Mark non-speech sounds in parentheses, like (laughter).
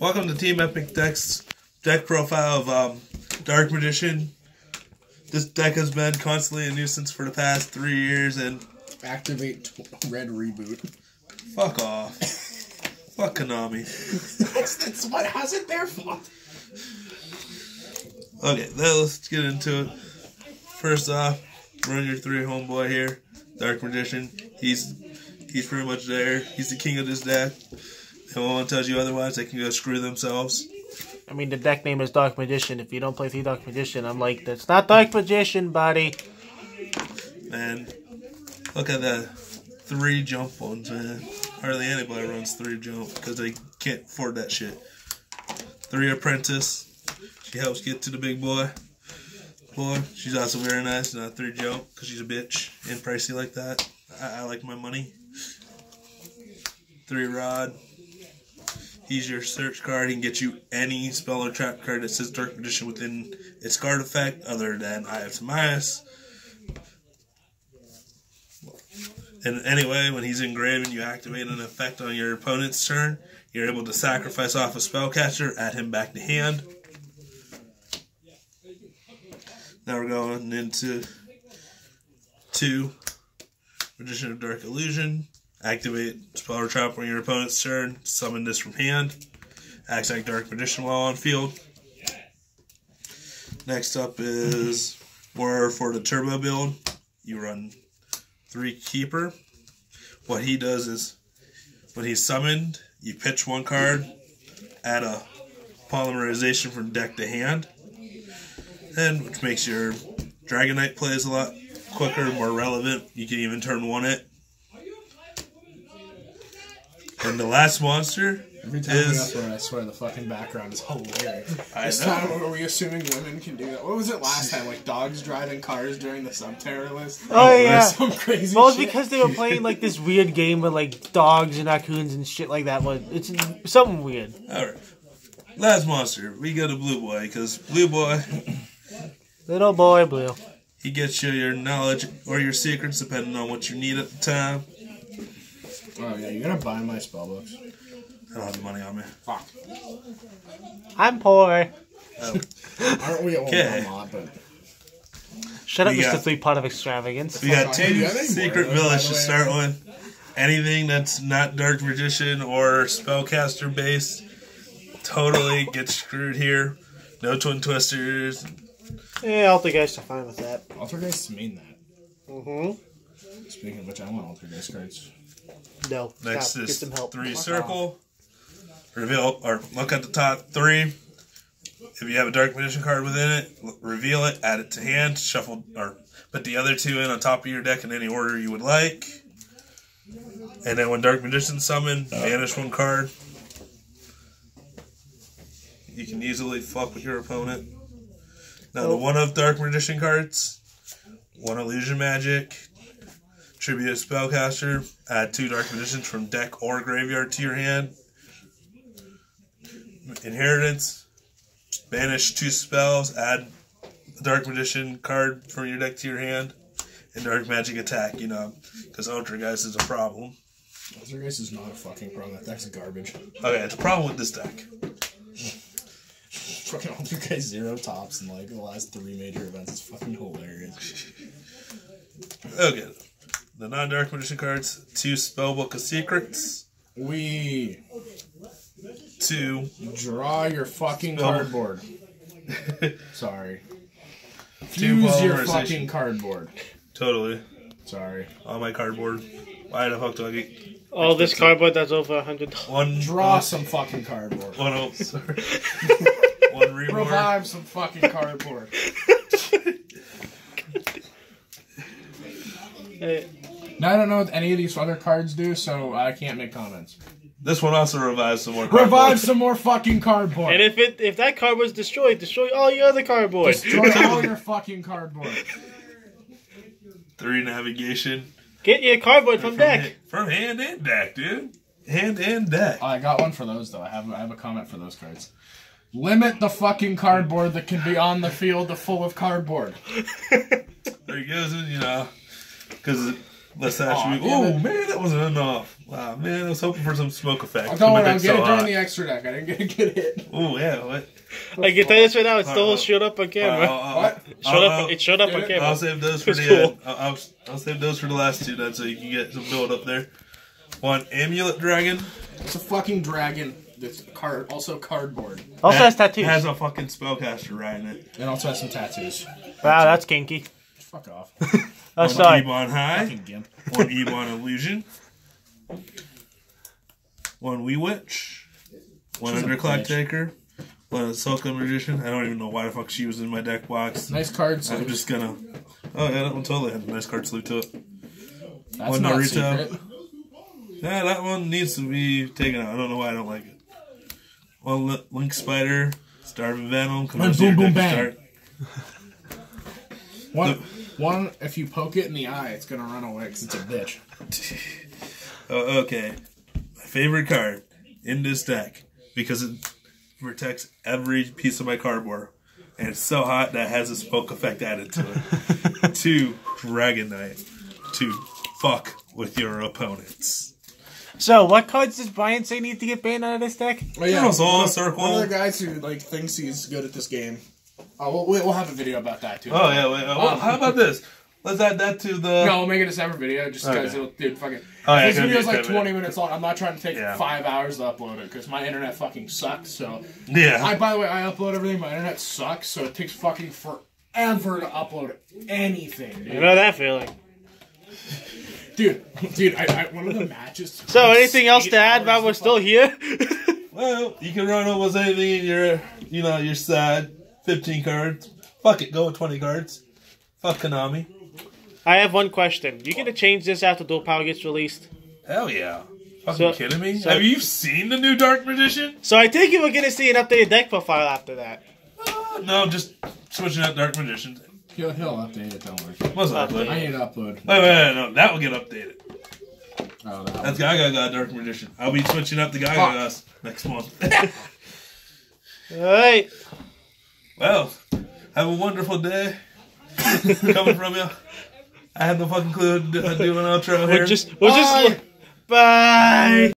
Welcome to Team Epic Dex deck profile of um, Dark Magician. This deck has been constantly a nuisance for the past three years, and Activate red reboot. fuck off. fuck Konami. That's, that's what. How's it their fault? Okay, then let's get into it. First off, run your three homeboy here, Dark Magician. He's he's pretty much there. He's the king of this deck. If anyone tells you otherwise, they can go screw themselves. I mean, the deck name is Dark Magician. If you don't play Three Dark Magician, I'm like, that's not Dark Magician, buddy. Man, look at the three jump ones, man. Hardly anybody runs three jump because they can't afford that shit. Three apprentice. She helps get to the big boy. Boy, she's also very nice. Not three jump because she's a bitch and pricey like that. I, I like my money. Three rod. He's your search card. He can get you any spell or trap card that says Dark Magician within its card effect, other than Eye of Timaeus. And anyway, when he's engraved and you activate an effect on your opponent's turn, you're able to sacrifice off a spellcaster, add him back to hand. Now we're going into two Magician of Dark Illusion. Activate or trap on your opponent's turn. Summon this from hand. Acts like Dark Magician while on field. Next up is War for the turbo build. You run three keeper. What he does is when he's summoned, you pitch one card, add a polymerization from deck to hand, and which makes your Dragon Knight plays a lot quicker, more relevant. You can even turn one it. And the last monster Every time we is upload, I swear the fucking background is hilarious. I this know. time, are we assuming women can do that? What was it last time? Like dogs driving cars during the subterror list? Oh, yeah. Some crazy Well, it's shit. because they were playing like this weird game with like dogs and raccoons and shit like that. But it's something weird. all right. Last monster, we go to Blue Boy because Blue Boy (laughs) Little boy blue. He gets you your knowledge or your secrets depending on what you need at the time. Oh yeah, you're gonna buy my spell books. I don't have the money on me. Fuck. I'm poor. (laughs) Aren't we all Okay. a but Shut up, We Mr. got- Three Pot of Extravagance. We got Fuck, two have secret of those, villages to start with. Anything that's not Dark Magician or Spellcaster based totally gets screwed here. No Twin Twisters. Yeah, all the guys are fine with that. Altergeist mean that. Mm-hmm. Speaking of which, I want Altergeist cards. No. Next stop. Get is some help. three circle. Reveal or look at the top three. If you have a Dark Magician card within it, reveal it, add it to hand, shuffle or put the other two in on top of your deck in any order you would like. And then when Dark Magician summon, banish one card. You can easily fuck with your opponent. Now the one of Dark Magician cards, one illusion magic, tribute a spellcaster, add two Dark Magicians from deck or graveyard to your hand. Inheritance, banish two spells, add a Dark Magician card from your deck to your hand, and Dark Magic attack, you know, because Altergeist is a problem. Altergeist is not a fucking problem. That deck's garbage. Okay, it's a problem with this deck. Fucking Altergeist zero tops in like the last three major events. It's fucking hilarious. Okay, the non Dark Magician cards, two Spellbook of Secrets, We two draw your fucking Spell- cardboard. (laughs) Sorry. Two Fuse your polymerization. fucking cardboard. totally Sorry. on my cardboard. Why the fuck do I get Oh, this cardboard that's over a hundred dollars. one Draw some fucking cardboard. One oh, (laughs) sorry. (laughs) one reborn. Revive some fucking cardboard. Hey, Now I don't know what any of these other cards do, so I can't make comments. This one also revives some more. Revive cardboard. some more fucking cardboard. And if it if that cardboard's destroyed, destroy all your other cardboard. Destroy (laughs) all your fucking cardboard. Three navigation. Get your cardboard from deck. ha- from hand and deck, dude. Hand and deck. Oh, I got one for those though. I have I have a comment for those cards. Limit the fucking cardboard that can be on the field to full of cardboard. (laughs) There he goes, you know, because Let's actually. damn Oh man, that wasn't enough. Wow, man, I was hoping for some smoke effect. Oh, don't My worry, I'm dick's get so it during hot. the extra deck. I didn't get, (laughs) get it. Oh yeah, what? I can tell you this right now. It still Alright, showed up on camera. I'll- I'll- What? showed up. I'll- it showed up on I'll camera. I'll save those for the cool. end. I'll, I'll, I'll save those for the last two, then, so you can get some build up there. One amulet dragon. It's a fucking dragon. That's card, also cardboard, also That has tattoos. It has a fucking spellcaster riding it. and also has some tattoos. wow, that's kinky. Fuck off. (laughs) Oh, One sorry. Ebon High. fucking gimp. One Ebon Illusion. One Wee Witch. One She's a Underclock. Taker. One Akashic Magician. I don't even know why the fuck she was in my deck box. Nice card. I'm just gonna. Oh yeah, that one totally had a nice card sleeve to it. That's one not Naruto. secret. Yeah, that one needs to be taken out. I don't know why I don't like it. One Link Spider, Starving Venom, come One out to Boom Boom Bang. start. One, one. If you poke it in the eye, it's gonna run away because it's a bitch. (laughs) Oh, okay. My favorite card in this deck because it protects every piece of my cardboard. And it's so hot that it has a smoke effect added to it. (laughs) Two Dragon Knight. To fuck with your opponents. So, what cards does Brian say need to get banned out of this deck? Oh Yeah, it's all one, of- circle. One of the guys who like thinks he's good at this game. Oh, we'll, we'll have a video about that too. Oh, yeah. Wait, uh, well, how about this? Let's add that to the. No, we'll make it a separate video just because Okay. it'll, dude, fucking. Oh, yeah, this it's gonna video's like 20 video. minutes long. I'm not trying to take Yeah. five hours to upload it because my internet fucking sucks. So, Yeah. I by the way, I upload everything. My internet sucks, so it takes fucking forever to upload anything, You know that feeling. Dude, dude, I, I one of the matches. So, anything else to add hours while we're to still here? (laughs) Well, you can run almost anything in your, you know, your side. 15 cards. Fuck it, go with 20 cards. Fuck Konami. I have one question. You gonna change this after Duel Power gets released? Hell yeah. Fucking So- kidding me? so- Have you seen the new Dark Magician? So I think you were gonna see an updated deck profile after that. Uh, no, just switching out Dark Magician. He'll, he'll update it. Don't worry. What's up, Update. buddy? I Wait, need to upload. wait, wait, no, that will get updated. Oh, that That's Gaga got Dark Magician. I'll be switching up the Gaga Fuck. Gas next month. (laughs) Alright. Well, have a wonderful day. (laughs) Coming from you. I had no fucking clue to do do an outro here. We'll just we'll Bye. just Bye.